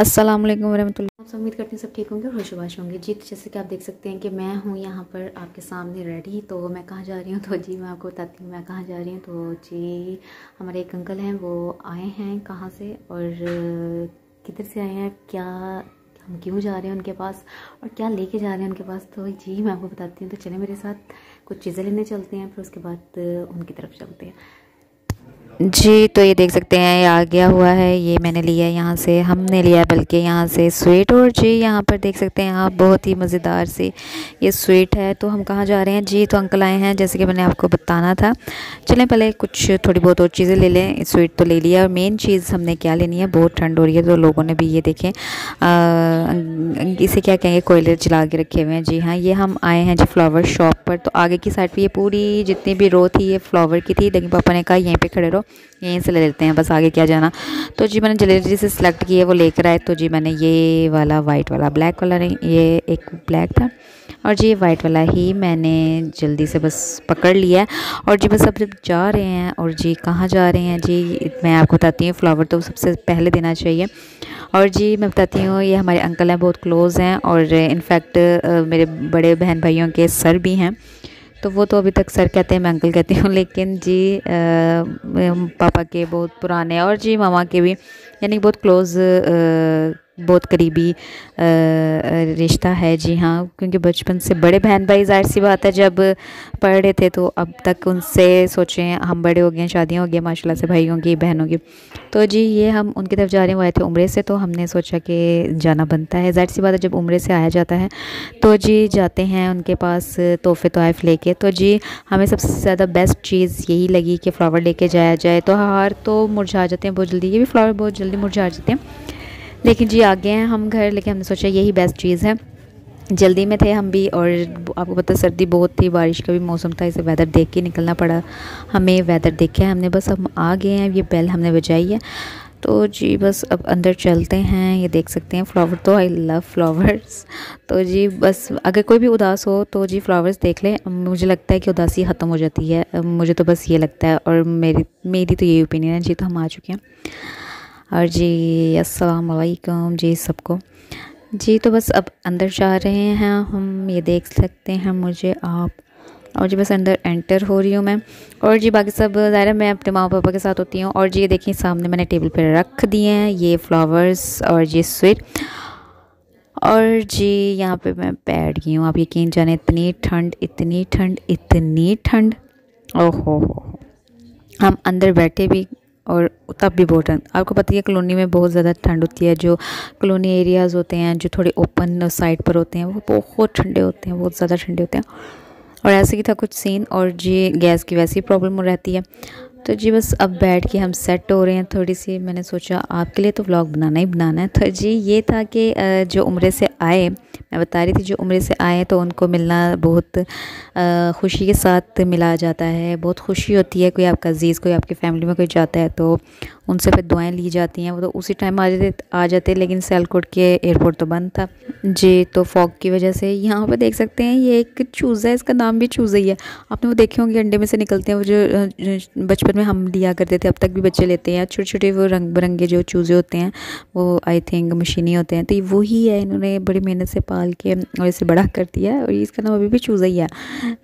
अस्सलाम वालेकुम वरहमतुल्लाह उम्मीद करती हूँ सब ठीक होंगे और खुशबाश होंगे। जी तो जैसे कि आप देख सकते हैं कि मैं हूँ यहाँ पर आपके सामने रेडी तो मैं कहाँ जा रही हूँ? तो जी, मैं आपको बताती हूँ मैं कहाँ जा रही हूँ। तो जी, हमारे एक अंकल हैं, वो आए हैं कहाँ से और किधर से आए हैं? क्या हम क्यों जा रहे हैं उनके पास और क्या लेके जा रहे हैं उनके पास? तो जी, मैं आपको बताती हूँ। तो चले मेरे साथ, कुछ चीज़ें लेने चलते हैं, फिर उसके बाद उनकी तरफ़ चलते हैं। जी तो ये देख सकते हैं, ये आ गया हुआ है, ये मैंने लिया है यहाँ से, हमने लिया बल्कि यहाँ से स्वीट। और जी, यहाँ पर देख सकते हैं आप, बहुत ही मज़ेदार सी ये स्वीट है। तो हम कहाँ जा रहे हैं? जी तो अंकल आए हैं, जैसे कि मैंने आपको बताना था। चलें, पहले कुछ थोड़ी बहुत और चीज़ें ले लें। स्वीट तो ले लिया और मेन चीज़ हमने क्या लेनी है? बहुत ठंड हो रही है तो लोगों ने भी ये देखें। इसे क्या कहेंगे? कोयले जला के रखे हुए हैं। जी हाँ ये हम आए हैं जी फ्लावर शॉप पर। तो आगे की साइड पे ये पूरी जितनी भी रो थी, ये फ्लावर की थी। लेकिन पापा ने कहा, यहीं पे खड़े रहो, यहीं से ले लेते हैं, बस आगे क्या जाना? तो जी मैंने जल्दी से सिलेक्ट किया वो लेकर आए। तो जी मैंने ये वाला वाइट वाला ब्लैक वाला नहीं, ये एक ब्लैक था। और जी वाइट वाला ही मैंने जल्दी से बस पकड़ लिया और जी बस अब जब जा रहे हैं। और जी कहाँ जा रहे हैं? जी मैं आपको बताती हूँ फ्लावर तो सबसे पहले देना चाहिए। और जी मैं बताती हूँ ये हमारे अंकल हैं बहुत क्लोज़ हैं। और इनफैक्ट मेरे बड़े बहन भाइयों के सर भी हैं। तो वो तो अभी तक सर कहते हैं मैं अंकल कहती हूँ लेकिन जी आ, पापा के बहुत पुराने और जी मामा के भी यानी बहुत क्लोज़ बहुत करीबी रिश्ता है। जी हाँ क्योंकि बचपन से बड़े बहन भाई ज़ाहिर सी बात है, जब पढ़ रहे थे तो अब तक उनसे सोचें, हम बड़े हो गए शादियाँ हो गई माशाल्लाह से भाइयों की, बहनों की। तो जी, ये हम उनकी तरफ़ जा रहे हैं, वो आए थे उम्र से तो हमने सोचा कि जाना बनता है। ज़ाहिर सी बात है, जब उम्र से आया जाता है तो जी जाते हैं उनके पास तोहफ़े तोहफ़ लेके। तो जी, हमें सबसे ज़्यादा बेस्ट चीज़ यही लगी कि फ्लावर लेके जाया जाए। तो हार तो मुरझा जाते हैं, बहुत जल्दी, ये भी फ्लावर बहुत जल्दी मुरझा जाते हैं। लेकिन जी आ गए हैं हम घर, लेकिन हमने सोचा यही बेस्ट चीज़ है। जल्दी में थे हम भी और आपको पता सर्दी बहुत थी, बारिश का भी मौसम था, इसे वेदर देख के निकलना पड़ा। हमें वेदर देखे हमने, बस हम आ गए हैं, ये बेल हमने बजाई है। तो जी, बस अब अंदर चलते हैं, ये देख सकते हैं फ्लावर तो आई लव फ्लावर्स तो जी, बस अगर कोई भी उदास हो तो जी फ्लावर्स देख लें। मुझे लगता है कि उदासी ख़त्म हो जाती है। मुझे तो बस ये लगता है और मेरी मेरी तो यही ओपिनियन है, जी तो हम आ चुके हैं। और जी, अस्सलाम वालेकुम जी सबको। जी तो बस अब अंदर जा रहे हैं हम, ये देख सकते हैं मुझे आप। और जी, बस अंदर एंटर हो रही हूँ मैं। और जी, बाकी सब, ज़ाहिर मैं अपने माँ पापा के साथ होती हूँ। और जी, ये देखिए, सामने मैंने टेबल पर रख दिए हैं ये फ्लावर्स और ये स्वीट और जी, यहाँ पे मैं बैठ गई हूँ। आप यकीन जाने, इतनी ठंड इतनी ठंड इतनी ठंड। ओहो हो। हम अंदर बैठे भी और तब भी बहुत ठंड। आपको पता है कॉलोनी में बहुत ज़्यादा ठंड होती है, जो कॉलोनी एरियाज़ होते हैं, जो थोड़े ओपन साइड पर होते हैं, वो बहुत ठंडे होते हैं, बहुत ज़्यादा ठंडे होते हैं। और ऐसे ही था कुछ सीन और जी गैस की वैसी प्रॉब्लम रहती है। तो जी बस अब बैठ के हम सेट हो रहे हैं। थोड़ी सी मैंने सोचा आपके लिए तो व्लॉग बनाना ही बनाना है। तो जी ये था कि जो उम्र से आए, मैं बता रही थी जो उम्र से आए तो उनको मिलना बहुत खुशी के साथ मिला जाता है। बहुत खुशी होती है कोई आपका अज़ीज़ कोई आपकी फैमिली में कोई जाता है तो उनसे फिर दुआएँ ली जाती हैं। वो तो उसी टाइम आ जाते आ जाते लेकिन सियालकोट के एयरपोर्ट तो बंद था। जी तो फॉग की वजह से यहाँ पर देख सकते हैं ये एक चूज़ा है, इसका नाम भी चूज़ा ही है। आपने वो देखे होंगे, अंडे में से निकलते हैं वो जो बचपन में हम लिया करते थे, अब तक भी बच्चे लेते हैं। छोटे छोटे वो रंग बिरंगे जो चूज़े होते हैं, वो आई थिंक मशीनी होते हैं। तो वही है इन्होंने बड़ी मेहनत से पाल के और इसे बड़ा कर दिया है और इसका नाम अभी भी चूज़ा ही है।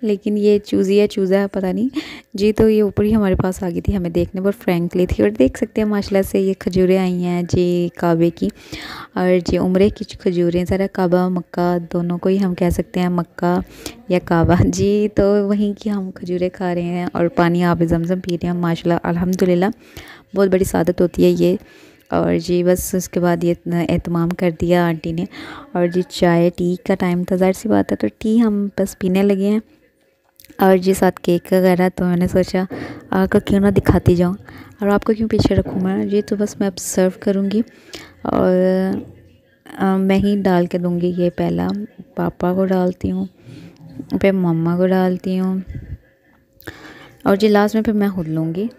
लेकिन ये चूज़ी है, चूज़ा है, पता नहीं। जी तो ये ऊपर ही हमारे पास आ गई थी, हमें देखने पर फ्रेंकली थी। और देख सकते हैं, माशाल्लाह से ये खजूरें आई हैं जी काबे की और जी उम्र की खजूरें ज़रा काबा, मक्का, दोनों को ही हम कह सकते हैं, मक्का या काबा। जी तो वहीं की हम खजूरें खा रहे हैं और पानी आप जमज़म पी रहे हैं। माशाल्लाह अल्हम्दुलिल्लाह बहुत बड़ी सादत होती है ये। और जी बस उसके बाद ये एहतमाम कर दिया आंटी ने। और जी चाय टी का टाइम था ज़ाहिर सी बात है तो टी हम बस पीने लगे हैं। और जी साथ केक वगैरह तो मैंने सोचा आपको क्यों ना दिखाती जाऊँ? और आपको क्यों पीछे रखूँ मैं? जी तो बस मैं अब सर्व करूँगी। और आ, मैं ही डाल के दूँगी ये पहला। पापा को डालती हूँ फिर मम्मा को डालती हूँ। और जी लास्ट में फिर मैं खुद लूँगी।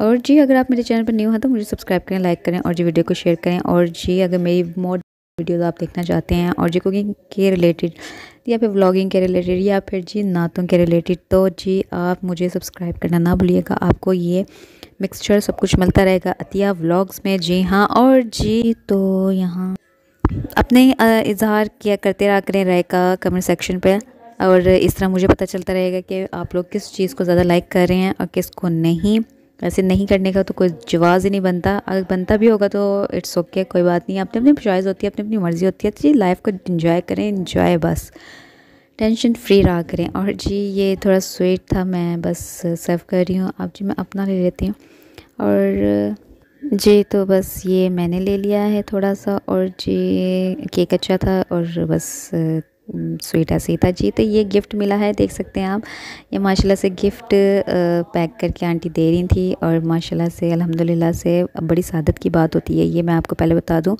और जी, अगर आप मेरे चैनल पर न्यू हैं तो मुझे सब्सक्राइब करें लाइक करें और जी वीडियो को शेयर करें। और जी, अगर मेरी मोर वीडियोज़ आप देखना चाहते हैं, और जी, कुकिंग के रिलेटेड या फिर व्लॉगिंग के रिलेटेड या फिर जी, नातों के रिलेटेड तो जी, आप मुझे सब्सक्राइब करना ना भूलिएगा। आपको ये मिक्सचर सब कुछ मिलता रहेगा अतिया व्लॉग्स में। जी हाँ और जी तो यहाँ अपने इजहार किया करते रहा करें राय का कमेंट सेक्शन पे। और इस तरह मुझे पता चलता रहेगा कि आप लोग किस चीज़ को ज़्यादा लाइक कर रहे हैं और किस को नहीं। वैसे नहीं करने का तो कोई जवाज़ ही नहीं बनता। अगर बनता भी होगा तो इट्स ओके okay, कोई बात नहीं। अपनी अपनी चॉइस होती है अपनी अपनी मर्ज़ी होती है। तो जी लाइफ को इन्जॉय करें इन्जॉय बस। टेंशन फ्री रहा करें। और जी ये थोड़ा स्वीट था मैं बस सर्व कर रही हूँ। अब जी मैं अपना ले लेती हूँ। और जी तो बस ये मैंने ले लिया है थोड़ा सा। और जी केक अच्छा था और बस स्वीट सीता जी तो ये गिफ्ट मिला है, देख सकते हैं आप। ये माशाल्लाह से गिफ्ट पैक करके आंटी दे रही थी और माशाल्लाह से, अल्हम्दुलिल्लाह से बड़ी सादत की बात होती है ये, मैं आपको पहले बता दूँ।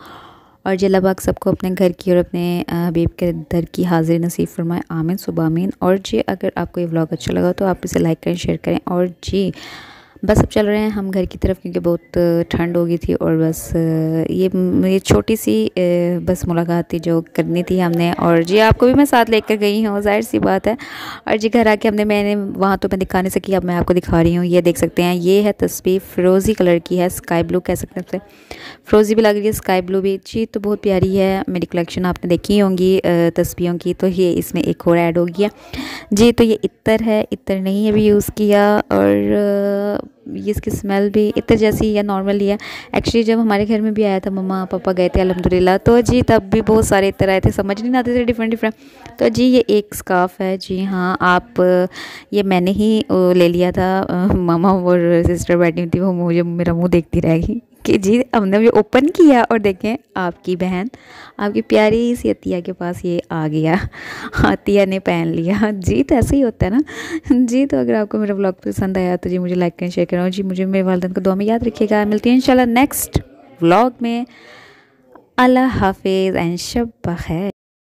और जलाबाग सबको अपने घर की और अपने हबीब के दर की हाजिर नसीब फरमाए। आमिन, सुबह आमीन। और जी, अगर आपको ये व्लॉग अच्छा लगा तो आप इसे लाइक करें, शेयर करें। और जी बस अब चल रहे हैं हम घर की तरफ़ क्योंकि बहुत ठंड हो गई थी और बस ये ये छोटी सी बस मुलाकात थी जो करनी थी हमने और जी आपको भी मैं साथ लेकर गई हूँ, ज़ाहिर सी बात है। और जी घर आके हमने, मैंने वहाँ तो मैं दिखा नहीं सकी अब मैं आपको दिखा रही हूँ, ये देख सकते हैं, ये है तस्वीर फ़िरोज़ी कलर की है, स्काई ब्लू कह सकते हैं फ़िरोज़ी भी लग रही है, स्काई ब्लू भी, जी तो बहुत प्यारी है, मेरी कलेक्शन आपने देखी होंगी तस्वीरों की तो ये इसमें एक और ऐड हो गया जी तो ये इतर है, इतर नहीं अभी यूज़ किया और ये इसकी स्मेल भी इतर जैसी या नॉर्मल ही है। एक्चुअली जब हमारे घर में भी आया था, मम्मा पापा गए थे अलहमदिल्ला तो जी, तब भी बहुत सारे इतर आए थे, समझ नहीं आते थे डिफरेंट डिफरेंट तो जी, ये एक स्काफ है। जी हाँ आप, ये मैंने ही ले लिया था मामा और सिस्टर बैठी थी, वो मुझे, मेरा मुँह देखती रहेगी। कि जी, हमने भी ओपन किया और देखें आपकी बहन, आपकी प्यारी सी अतिया के पास ये आ गया। अतिया ने पहन लिया। जी तो ऐसे ही होता है ना। जी तो अगर आपको मेरा ब्लॉग पसंद आया तो जी मुझे लाइक करें शेयर करें। जी, मुझे मेरे वालदेन को दो में याद रखिएगा। मिलती है इंशाल्लाह नेक्स्ट ब्लॉग में। अल्लाह हाफिज़ एंड शब बखैर